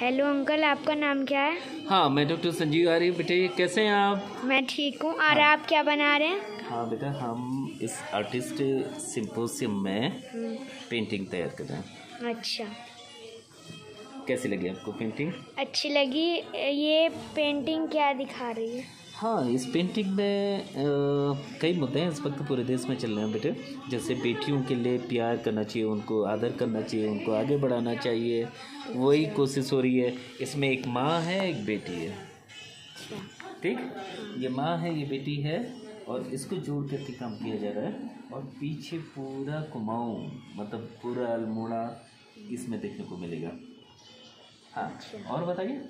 Hello uncle आपका नाम क्या है? हाँ मैं डॉक्टर संजीव आ आर्य बेटे कैसे हैं आप? मैं ठीक हूँ और आप क्या बना रहे हैं? हाँ बेटा हम इस आर्टिस्ट सिंपोसियम में पेंटिंग तैयार कर रहे हैं। अच्छा। कैसी लगी आपको पेंटिंग अच्छी लगी ये पेंटिंग क्या दिखा रही है? हाँ इस पेंटिंग में अ, कई मुद्दे हैं इस वक्त पूरे देश में चल रहे हैं बेटे। जैसे बेटियों के लिए प्यार करना चाहिए उनको आदर करना चाहिए उनको आगे बढ़ाना चाहिए वही कोशिश हो रही है। इसमें एक माँ है एक बेटी है। ठीक? ये माँ है ये बेटी है और इसको जोड़ करके काम किया जा रहा है। और पीछे पूरा कुमाऊँ मतलब पूरा अल्मोड़ा इसमें देखने को मिलेगा। हाँ और बताइए।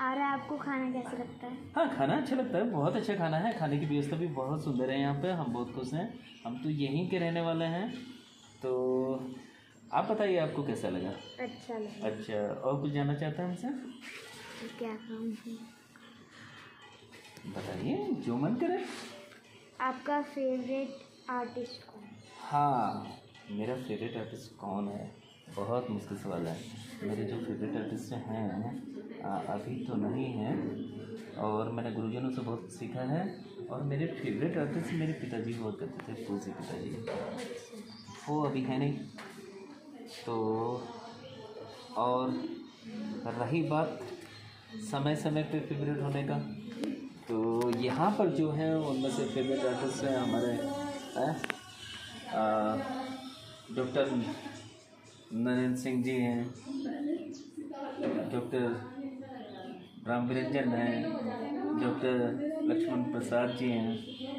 और आपको खाना कैसा लगता है? हाँ खाना अच्छा लगता है बहुत अच्छा खाना है। खाने की व्यवस्था भी बहुत सुंदर है यहाँ पे हम बहुत खुश हैं। हम तो यहीं के रहने वाले हैं। तो आप बताइए आपको कैसा लगा? अच्छा लगा। अच्छा और कुछ जानना चाहते हैं हमसे? तो क्या काम बताइए जो मन करे। आपका फेवरेट आर्टिस्ट कौन? हाँ मेरा फेवरेट आर्टिस्ट कौन है? बहुत मुश्किल सवाल है। मेरे जो फेवरेट आर्टिस्ट हैं अभी तो नहीं हैं। और मैंने गुरुजनों से बहुत सीखा है। और मेरे फेवरेट आर्टिस्ट मेरे पिताजी हुआ करते थे पूजे पिताजी। वो अभी है नहीं। तो और रही बात समय समय पे फेवरेट होने का तो यहाँ पर जो है, उनमें से फेवरेट आर्टिस्ट हैं हमारे डॉक्टर नरेंद्र सिंह जी हैं, डॉक्टर राम विरंजन हैं, डॉक्टर लक्ष्मण प्रसाद जी हैं।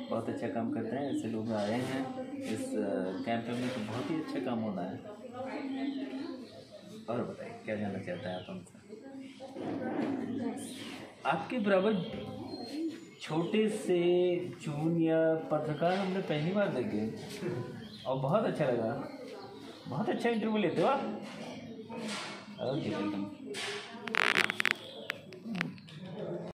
बहुत अच्छा काम करते हैं, ऐसे लोग आए हैं। इस कैंप में तो बहुत ही अच्छा काम होना है। और बताइए, क्या जानना चाहते हैं आप हमसे? आपके बराबर छोटे से जून या पत्रकार हमने पहली बार देखे और बहुत अच्छा लगा। बहुत अच्छा इंटरव्यू लेते हो आप?